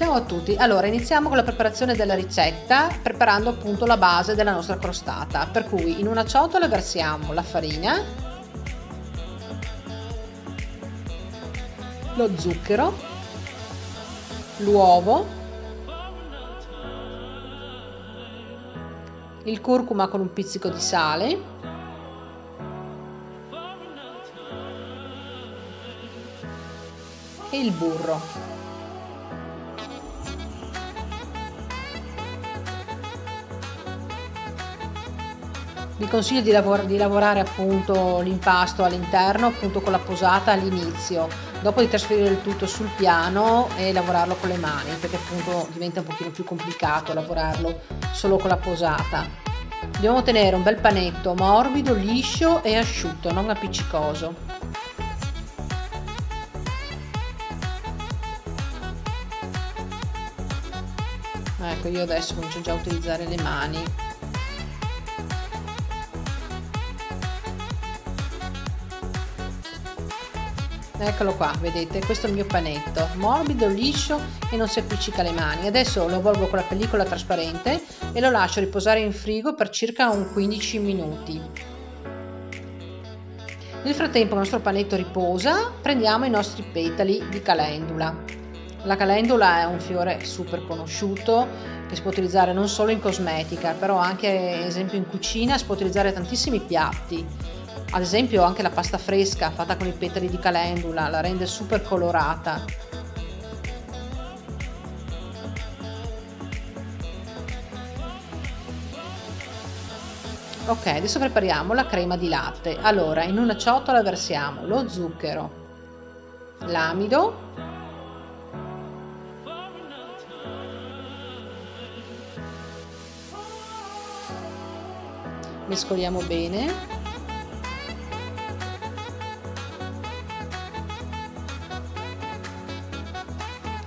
Ciao a tutti, allora iniziamo con la preparazione della ricetta preparando appunto la base della nostra crostata per cui in una ciotola versiamo la farina, lo zucchero, l'uovo, il curcuma con un pizzico di sale, e il burro. Vi consiglio di, lavor- di lavorare appunto l'impasto all'interno appunto con la posata all'inizio dopo di trasferire il tutto sul piano e lavorarlo con le mani perché appunto diventa un pochino più complicato lavorarlo solo con la posata. Dobbiamo ottenere un bel panetto morbido liscio e asciutto non appiccicoso. Ecco io adesso comincio già a utilizzare le mani eccolo qua vedete questo è il mio panetto. Morbido liscio e non si appiccica alle mani. Adesso lo avvolgo con la pellicola trasparente e lo lascio riposare in frigo per circa un 15 minuti. Nel frattempo il nostro panetto riposa prendiamo i nostri petali di calendula. La calendula è un fiore super conosciuto che si può utilizzare non solo in cosmetica però anche ad esempio in cucina si può utilizzare tantissimi piatti ad esempio anche la pasta fresca fatta con i petali di calendula la rende super colorata. Ok, adesso prepariamo la crema di latte. Allora, in una ciotola versiamo lo zucchero, l'amido, mescoliamo bene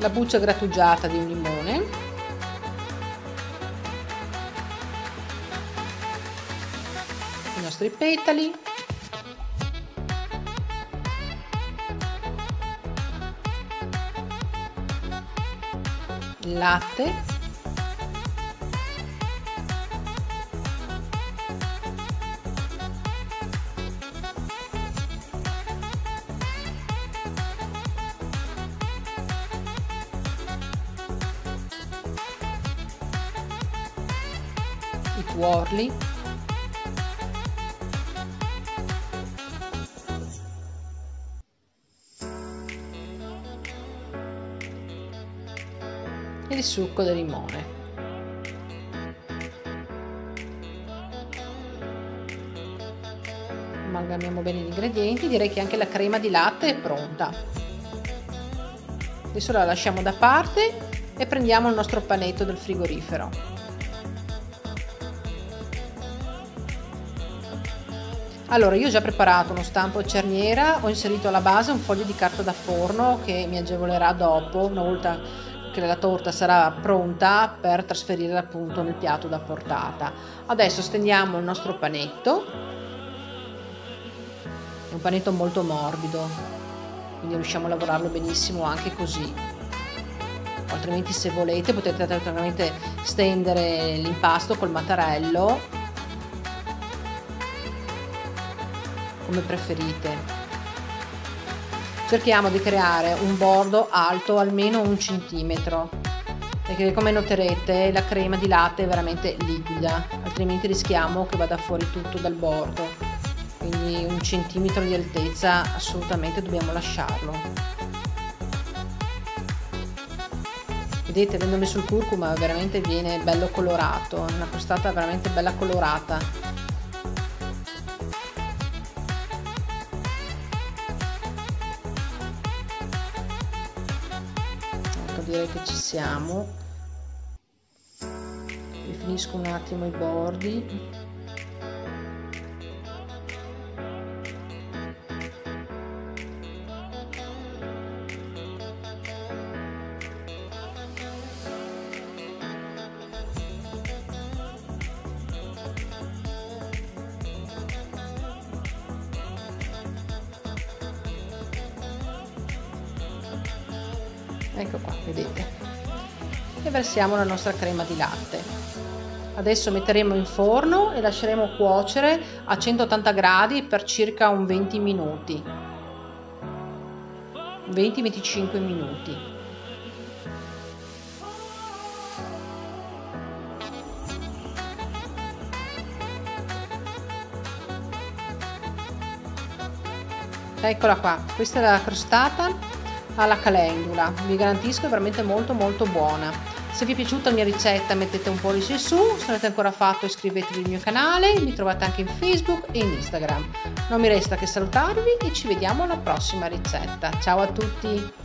la buccia grattugiata di un limone. I nostri petali. Latte i tuorli e il succo del limone. Amalgamiamo bene gli ingredienti direi che anche la crema di latte è pronta. Adesso la lasciamo da parte e prendiamo il nostro panetto del frigorifero Allora, io ho già preparato uno stampo cerniera, ho inserito alla base un foglio di carta da forno che mi agevolerà dopo, una volta che la torta sarà pronta per trasferire appunto nel piatto da portata. Adesso stendiamo il nostro panetto, è un panetto molto morbido, quindi riusciamo a lavorarlo benissimo anche così. Altrimenti se volete potete tranquillamente stendere l'impasto col mattarello come preferite. Cerchiamo di creare un bordo alto almeno un centimetro perché come noterete la crema di latte è veramente liquida altrimenti rischiamo che vada fuori tutto dal bordo. Quindi un centimetro di altezza assolutamente dobbiamo lasciarlo. Vedete avendo messo il curcuma veramente viene bello colorato una crostata veramente bella colorata direi che ci siamo. Rifinisco un attimo i bordi ecco qua vedete e versiamo la nostra crema di latte. Adesso metteremo in forno e lasceremo cuocere a 180 gradi per circa un 20 minuti. 20-25 minuti. eccola qua questa è la crostata alla calendula. Vi garantisco è veramente molto molto buona. Se vi è piaciuta la mia ricetta mettete un pollice su. Se non l'avete ancora fatto iscrivetevi al mio canale. Mi trovate anche in facebook e in instagram. Non mi resta che salutarvi e ci vediamo alla prossima ricetta. Ciao a tutti